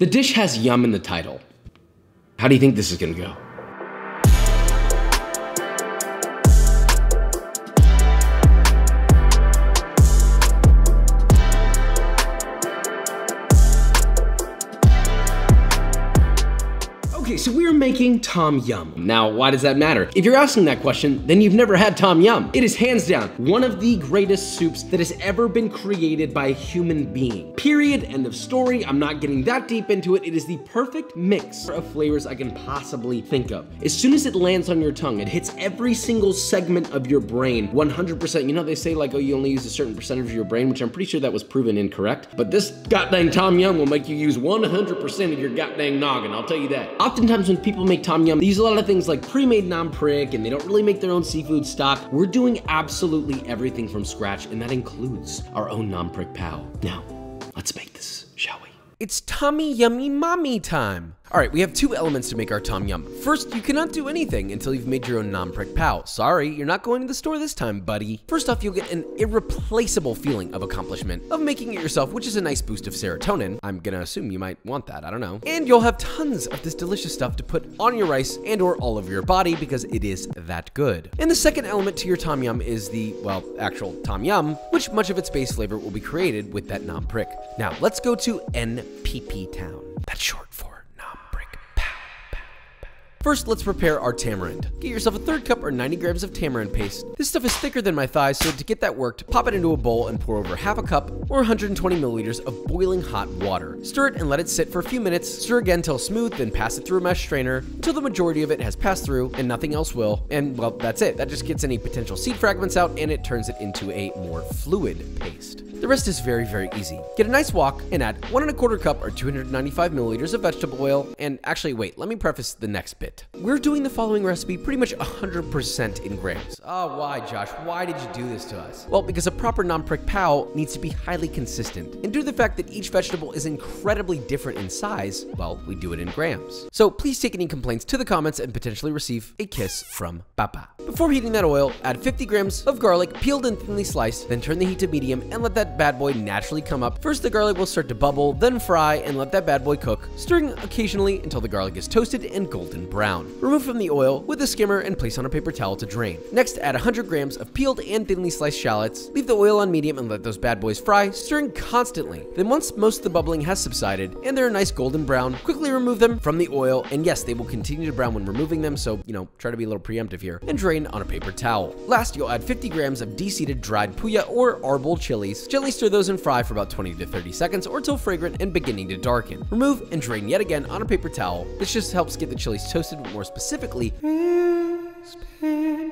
The dish has yum in the title. How do you think this is gonna go? Okay, so we're making Tom Yum. Now, why does that matter? If you're asking that question, then you've never had Tom Yum. It is hands down one of the greatest soups that has ever been created by a human being. Period. End of story. I'm not getting that deep into it. It is the perfect mix of flavors I can possibly think of. As soon as it lands on your tongue, it hits every single segment of your brain 100%. You know, they say like, oh, you only use a certain percentage of your brain, which I'm pretty sure that was proven incorrect. But this goddamn Tom Yum will make you use 100% of your goddamn noggin. I'll tell you that. Oftentimes when people make Tom Yum, they use a lot of things like pre-made nam prik and they don't really make their own seafood stock. We're doing absolutely everything from scratch and that includes our own nam prik pao. Now, let's make this, shall we? It's Tommy Yummy Mommy time. All right, we have two elements to make our Tom Yum. First, you cannot do anything until you've made your own nam prik pao. Sorry, you're not going to the store this time, buddy. First off, you'll get an irreplaceable feeling of accomplishment of making it yourself, which is a nice boost of serotonin. I'm gonna assume you might want that, I don't know. And you'll have tons of this delicious stuff to put on your rice and or all over your body because it is that good. And the second element to your Tom Yum is the, well, actual Tom Yum, which much of its base flavor will be created with that nam prik. Now, let's go to NPP Town. That's short for First, let's prepare our tamarind. Get yourself a third cup or 90 grams of tamarind paste. This stuff is thicker than my thighs, so to get that worked, pop it into a bowl and pour over half a cup or 120 milliliters of boiling hot water. Stir it and let it sit for a few minutes. Stir again till smooth, then pass it through a mesh strainer until the majority of it has passed through and nothing else will. And well, that's it. That just gets any potential seed fragments out and it turns it into a more fluid paste. The rest is very, very easy. Get a nice wok and add one and a quarter cup or 295 milliliters of vegetable oil. And actually, wait, let me preface the next bit. We're doing the following recipe pretty much 100% in grams. Oh, why, Josh? Why did you do this to us? Well, because a proper nam prik pao needs to be highly consistent. And due to the fact that each vegetable is incredibly different in size, well, we do it in grams. So please take any complaints to the comments and potentially receive a kiss from Papa. Before heating that oil, add 50 grams of garlic, peeled and thinly sliced, then turn the heat to medium and let that bad boy naturally come up. First, the garlic will start to bubble, then fry, and let that bad boy cook, stirring occasionally until the garlic is toasted and golden brown. Remove from the oil with a skimmer and place on a paper towel to drain. Next, add 100 grams of peeled and thinly sliced shallots. Leave the oil on medium and let those bad boys fry, stirring constantly. Then once most of the bubbling has subsided and they're a nice golden brown, quickly remove them from the oil, and yes, they will continue to brown when removing them, so, you know, try to be a little preemptive here, and drain on a paper towel. Last, you'll add 50 grams of deseeded dried puya or arbol chilies. Gently stir those and fry for about 20 to 30 seconds or till fragrant and beginning to darken. Remove and drain yet again on a paper towel. This just helps get the chilies toasted more specifically.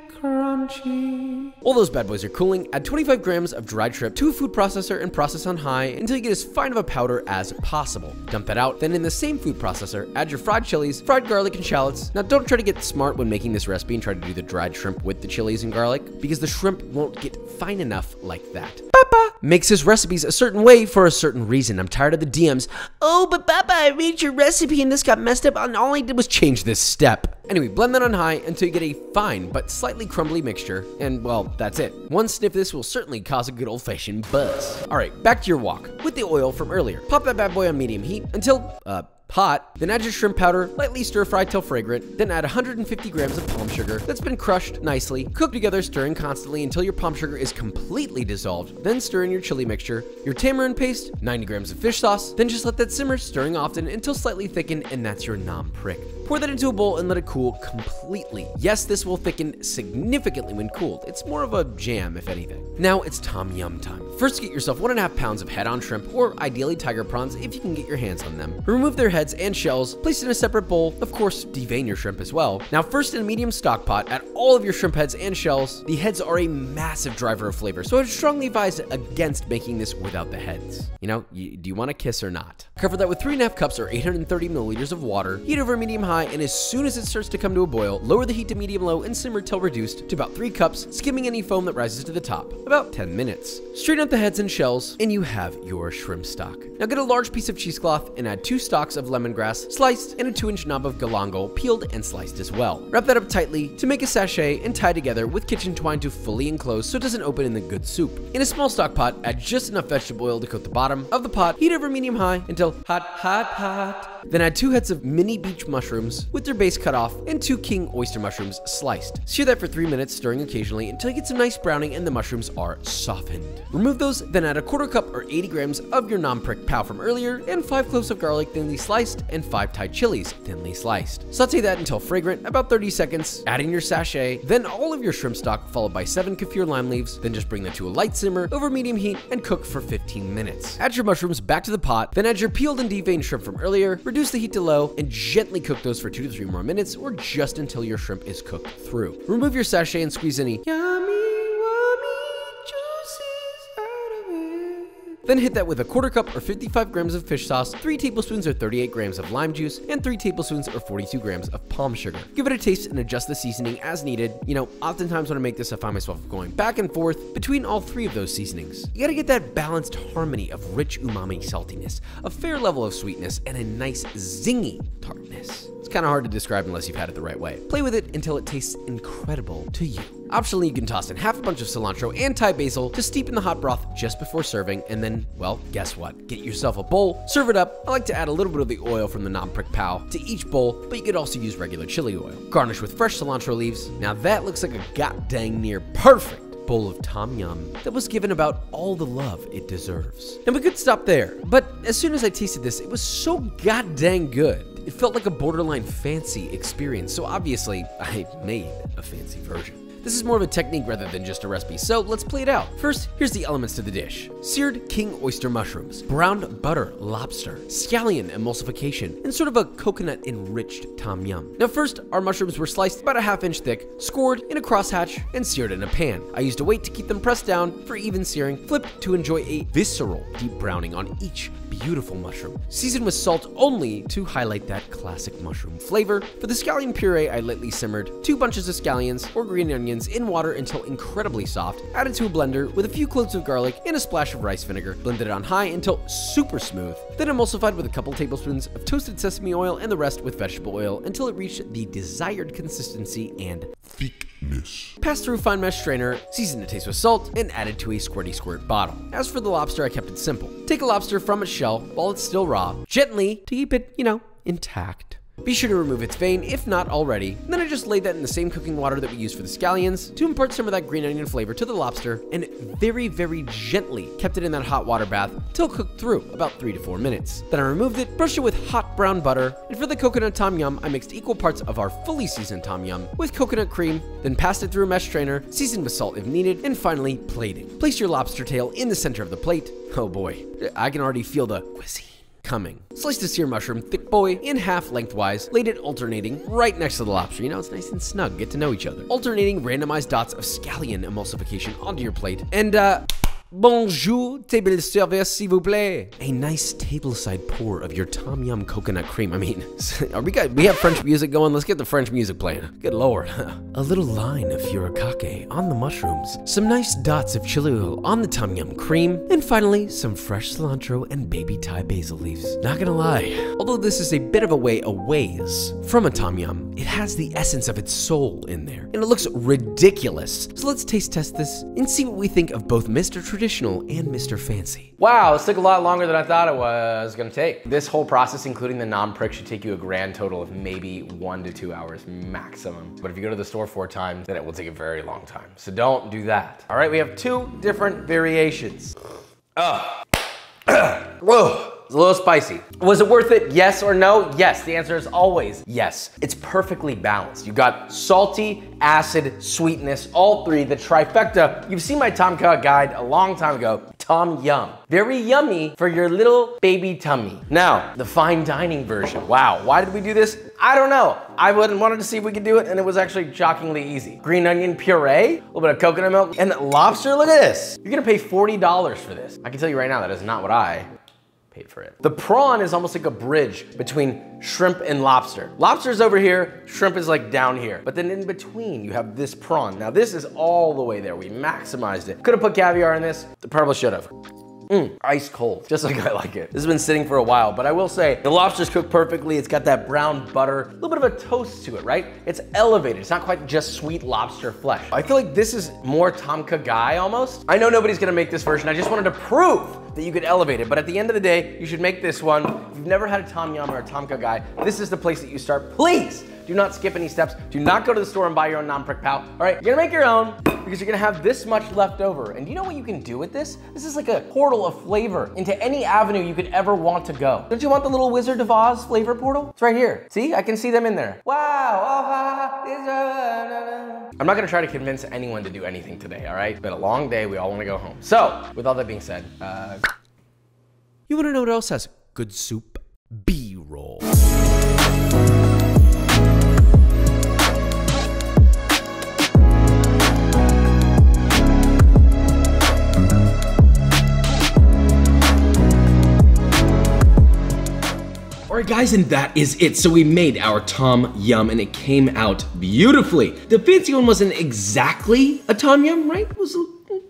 Crunchy. While those bad boys are cooling, add 25 grams of dried shrimp to a food processor and process on high until you get as fine of a powder as possible. Dump that out, then in the same food processor, add your fried chilies, fried garlic, and shallots. Now don't try to get smart when making this recipe and try to do the dried shrimp with the chilies and garlic, because the shrimp won't get fine enough like that. Papa makes his recipes a certain way for a certain reason. I'm tired of the DMs. Oh, but Papa, I read your recipe and this got messed up, and all I did was change this step. Anyway, blend that on high until you get a fine but slightly crumbly mixture, and well, that's it. One sniff this will certainly cause a good old-fashioned buzz. Alright, back to your wok. With the oil from earlier, pop that bad boy on medium heat until, uh, hot, then add your shrimp powder, lightly stir fry till fragrant, then add 150 grams of palm sugar that's been crushed nicely. Cook together, stirring constantly until your palm sugar is completely dissolved. Then stir in your chili mixture, your tamarind paste, 90 grams of fish sauce, then just let that simmer, stirring often until slightly thickened, and that's your nam prik. Pour that into a bowl and let it cool completely. Yes, this will thicken significantly when cooled. It's more of a jam, if anything. Now it's Tom Yum time. First, get yourself one and a half pounds of head-on shrimp, or ideally tiger prawns if you can get your hands on them. Remove their heads and shells, place in a separate bowl. Of course, devein your shrimp as well. Now, first in a medium stock pot, add all of your shrimp heads and shells. The heads are a massive driver of flavor, so I'd strongly advise against making this without the heads. You know, you, do you want a kiss or not? Cover that with three and a half cups or 830 milliliters of water. Heat over medium high, and as soon as it starts to come to a boil, lower the heat to medium low and simmer till reduced to about three cups, skimming any foam that rises to the top. About 10 minutes. Strain out the heads and shells, and you have your shrimp stock. Now get a large piece of cheesecloth and add two stalks of lemongrass, sliced, and a 2 inch knob of galangal, peeled and sliced as well. Wrap that up tightly to make a sachet and tie together with kitchen twine to fully enclose so it doesn't open in the good soup. In a small stock pot, add just enough vegetable oil to coat the bottom of the pot, heat over medium high until hot, hot, hot. Then add two heads of mini beech mushrooms with their base cut off and two king oyster mushrooms sliced. Sear that for three minutes, stirring occasionally until you get some nice browning and the mushrooms are softened. Remove those, then add a quarter cup or 80 grams of your nam prik pao from earlier and five cloves of garlic thinly sliced and five Thai chilies thinly sliced. Saute that until fragrant, about 30 seconds, add in your sachet, then all of your shrimp stock followed by seven kaffir lime leaves, then just bring that to a light simmer over medium heat and cook for 15 minutes. Add your mushrooms back to the pot, then add your peeled and deveined shrimp from earlier, reduce the heat to low, and gently cook those for two to three more minutes or just until your shrimp is cooked through. Remove your sachet and squeeze any yummy, Then hit that with a quarter cup or 55 grams of fish sauce, 3 tablespoons or 38 grams of lime juice, and 3 tablespoons or 42 grams of palm sugar. Give it a taste and adjust the seasoning as needed. You know, oftentimes when I make this, I find myself going back and forth between all three of those seasonings. You gotta get that balanced harmony of rich umami saltiness, a fair level of sweetness, and a nice zingy tartness. It's kind of hard to describe unless you've had it the right way. Play with it until it tastes incredible to you. Optionally, you can toss in half a bunch of cilantro and Thai basil to steep in the hot broth just before serving, and then, well, guess what? Get yourself a bowl, serve it up. I like to add a little bit of the oil from the nam prik pao to each bowl, but you could also use regular chili oil. Garnish with fresh cilantro leaves. Now that looks like a god dang near perfect bowl of tom yum that was given about all the love it deserves. And we could stop there, but as soon as I tasted this, it was so god dang good. It felt like a borderline fancy experience, so obviously I made a fancy version. This is more of a technique rather than just a recipe, so let's play it out. First, here's the elements to the dish. Seared king oyster mushrooms, browned butter lobster, scallion emulsification, and sort of a coconut enriched tom yum. Now first, our mushrooms were sliced about a half inch thick, scored in a crosshatch, and seared in a pan. I used a weight to keep them pressed down for even searing, flipped to enjoy a visceral deep browning on each beautiful mushroom. Seasoned with salt only to highlight that classic mushroom flavor. For the scallion puree, I lightly simmered two bunches of scallions or green onions in water until incredibly soft, added to a blender with a few cloves of garlic and a splash of rice vinegar, blended it on high until super smooth, then emulsified with a couple tablespoons of toasted sesame oil and the rest with vegetable oil until it reached the desired consistency and thickness. Pass through a fine mesh strainer, season to taste with salt, and add it to a squirty squirt bottle. As for the lobster, I kept it simple. Take a lobster from its shell while it's still raw, gently to keep it, you know, intact. Be sure to remove its vein if not already. Then I just laid that in the same cooking water that we used for the scallions to impart some of that green onion flavor to the lobster and very, very gently kept it in that hot water bath till cooked through about three to four minutes. Then I removed it, brushed it with hot brown butter, and for the coconut tom yum, I mixed equal parts of our fully seasoned tom yum with coconut cream, then passed it through a mesh strainer, seasoned with salt if needed, and finally plating. Place your lobster tail in the center of the plate. Oh boy, I can already feel the cuisine coming. Sliced a sear mushroom, thick boy, in half lengthwise, laid it alternating right next to the lobster. You know, it's nice and snug, get to know each other. Alternating randomized dots of scallion emulsification onto your plate, and uh, Bonjour, table service, s'il vous plaît. A nice tableside pour of your tom yum coconut cream. I mean, are we got we have French music going? Let's get the French music playing. Good lord. a little line of furikake on the mushrooms, some nice dots of chili oil on the tom yum cream, and finally some fresh cilantro and baby Thai basil leaves. Not gonna lie, although this is a bit of a way away from a tom yum, it has the essence of its soul in there, and it looks ridiculous. So let's taste test this and see what we think of both Mr. Traditional and Mr. Fancy. Wow, this took a lot longer than I thought it was gonna take. This whole process, including the nam prik, should take you a grand total of maybe one to two hours maximum. But if you go to the store four times, then it will take a very long time. So don't do that. All right, we have two different variations. Oh. Whoa. It's a little spicy. Was it worth it? Yes or no? Yes. The answer is always yes. It's perfectly balanced. You got salty, acid, sweetness, all three, the trifecta. You've seen my Tom Kha guide a long time ago. Tom Yum. Very yummy for your little baby tummy. Now, the fine dining version. Wow, why did we do this? I don't know. I wouldn't wanted to see if we could do it and it was actually shockingly easy. Green onion puree, a little bit of coconut milk, and lobster, look at this. You're gonna pay $40 for this. I can tell you right now, that is not what I paid for it. The prawn is almost like a bridge between shrimp and lobster. Lobster's over here, shrimp is like down here. But then in between, you have this prawn. Now this is all the way there. We maximized it. Could have put caviar in this, the probably should have. Mm, ice cold, just like I like it. This has been sitting for a while, but I will say the lobster's cooked perfectly. It's got that brown butter, a little bit of a toast to it, right? It's elevated. It's not quite just sweet lobster flesh. I feel like this is more Tom Kha Gai almost. I know nobody's gonna make this version. I just wanted to prove that you could elevate it. But at the end of the day, you should make this one. If you've never had a Tom Yum or a Tom Kha Gai, this is the place that you start. Please do not skip any steps. Do not go to the store and buy your own nam prik pao. All right, you're gonna make your own because you're gonna have this much left over. And you know what you can do with this? This is like a portal of flavor into any avenue you could ever want to go. Don't you want the little Wizard of Oz flavor portal? It's right here. See, I can see them in there. Wow. Oh, I'm not gonna try to convince anyone to do anything today, all right? It's been a long day. We all wanna go home. So, with all that being said, uh... You wanna know what else has good soup? B-roll. Alright guys, and that is it. So we made our Tom Yum and it came out beautifully. The fancy one wasn't exactly a Tom Yum, right? It was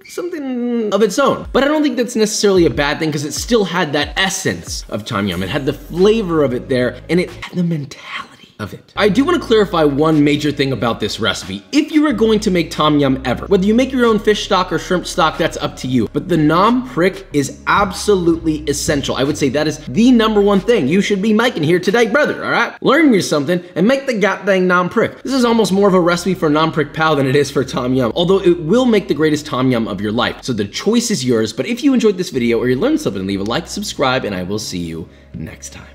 something of its own. But I don't think that's necessarily a bad thing because it still had that essence of Tom Yum. It had the flavor of it there and it had the mentality of it. I do want to clarify one major thing about this recipe. If you are going to make tom yum ever, whether you make your own fish stock or shrimp stock, that's up to you. But the nam prik is absolutely essential. I would say that is the number one thing you should be making here today, brother, all right? Learn you something and make the goddamn nam prik. This is almost more of a recipe for nam prik pao than it is for tom yum, although it will make the greatest tom yum of your life. So the choice is yours, but if you enjoyed this video or you learned something, leave a like, subscribe, and I will see you next time.